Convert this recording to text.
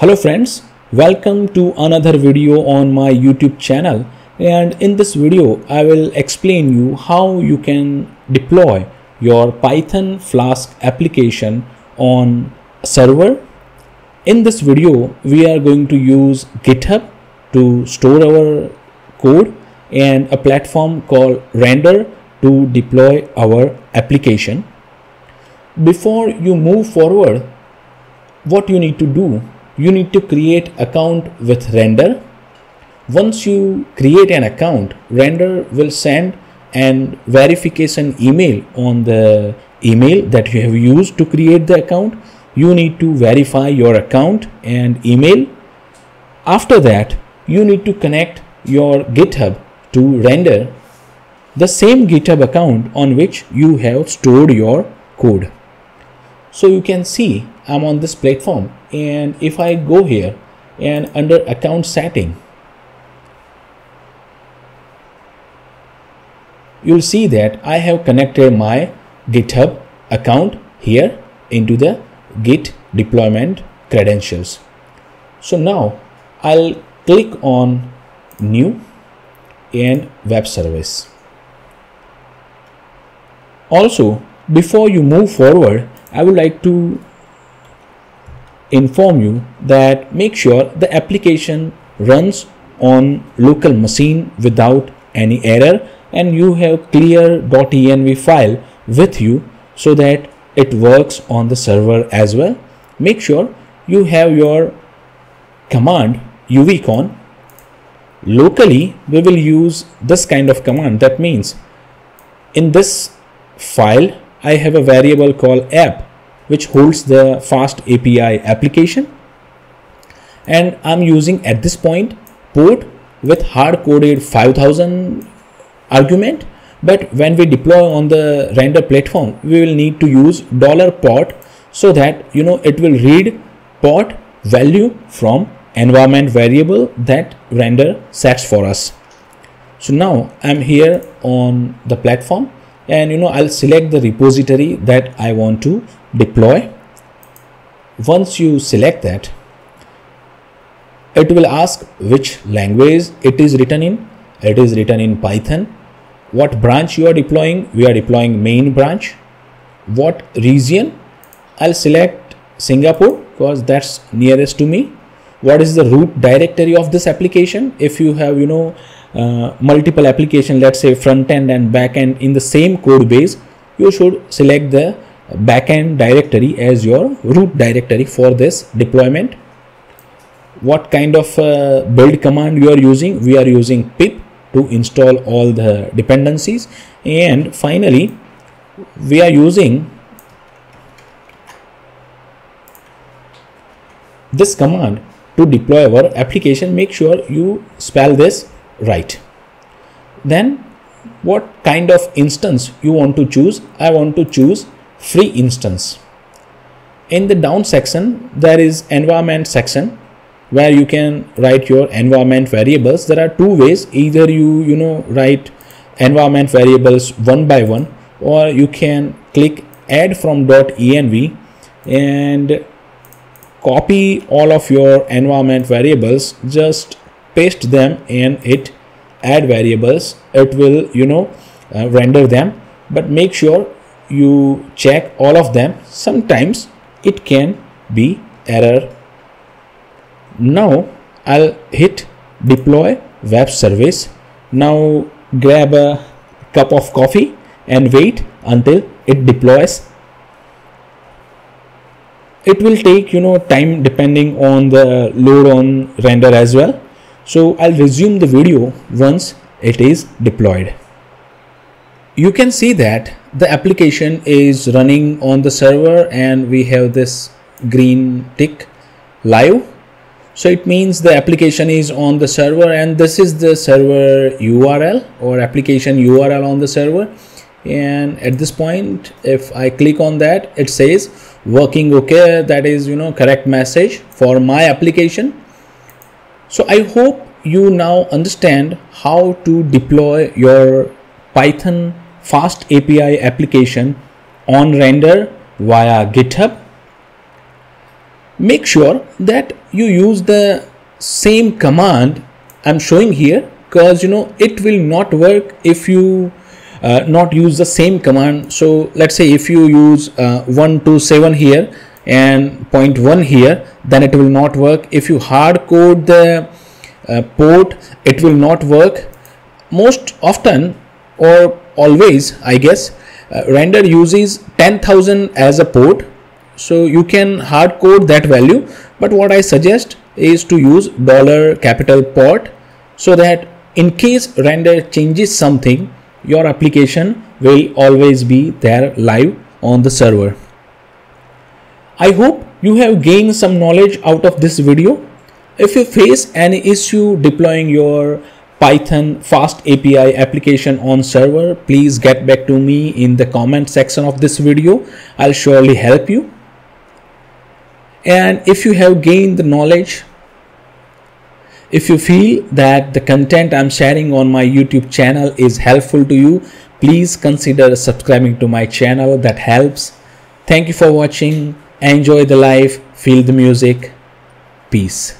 Hello friends, welcome to another video on my YouTube channel and in this video I will explain you how you can deploy your Python Flask application on server. In this video we are going to use GitHub to store our code and a platform called Render to deploy our application. Before you move forward, what you need to do you need to create account with render. Once you create an account render will send an verification email on the email that you have used to create the account. You need to verify your account and email. After that you need to connect your github to render the same github account on which you have stored your code. So you can see I'm on this platform and if I go here and under account setting you'll see that I have connected my github account here into the git deployment credentials. So now I'll click on new and web service. Also before you move forward I would like to inform you that make sure the application runs on local machine without any error and you have clear.env file with you so that it works on the server as well. Make sure you have your command uvicorn locally we will use this kind of command. That means in this file i have a variable called app which holds the fast API application. And I'm using at this point port with hard coded 5000 argument. But when we deploy on the render platform we will need to use dollar port so that you know it will read port value from environment variable that render sets for us. So now i'm here on the platform and you know i'll select the repository that i want to deploy. Once you select that it will ask which language it is written in. It is written in python. What branch you are deploying? We are deploying main branch. What region? I'll select singapore because that's nearest to me. What is the root directory of this application? If you have you know uh, multiple application let's say front end and back end in the same code base you should select the backend directory as your root directory for this deployment. What kind of uh, build command you are using? We are using pip to install all the dependencies. And finally we are using this command to deploy our application. Make sure you spell this right. Then what kind of instance you want to choose? I want to choose free instance. In the down section, there is environment section where you can write your environment variables. There are two ways. Either you, you know, write environment variables one by one or you can click add from .env and copy all of your environment variables just paste them in it add variables it will you know uh, render them but make sure you check all of them sometimes it can be error. Now I'll hit deploy web service. Now grab a cup of coffee and wait until it deploys. It will take you know time depending on the load on render as well. So I'll resume the video once it is deployed. You can see that the application is running on the server and we have this green tick live. So it means the application is on the server and this is the server url or application url on the server. And at this point if i click on that it says working okay that is you know correct message for my application. So i hope you now understand how to deploy your python fast API application on render via GitHub. make sure that you use the same command I'm showing here because you know it will not work if you uh, not use the same command. So let's say if you use uh, 127 here and point 1 here then it will not work. If you hard code the uh, port it will not work. Most often or always I guess uh, render uses 10,000 as a port so you can hard code that value but what I suggest is to use dollar capital port so that in case render changes something your application will always be there live on the server. I hope you have gained some knowledge out of this video. If you face any issue deploying your Python fast API application on server, please get back to me in the comment section of this video. I'll surely help you. And if you have gained the knowledge if you feel that the content I'm sharing on my YouTube channel is helpful to you, please consider subscribing to my channel. That helps. Thank you for watching. Enjoy the life. Feel the music. Peace.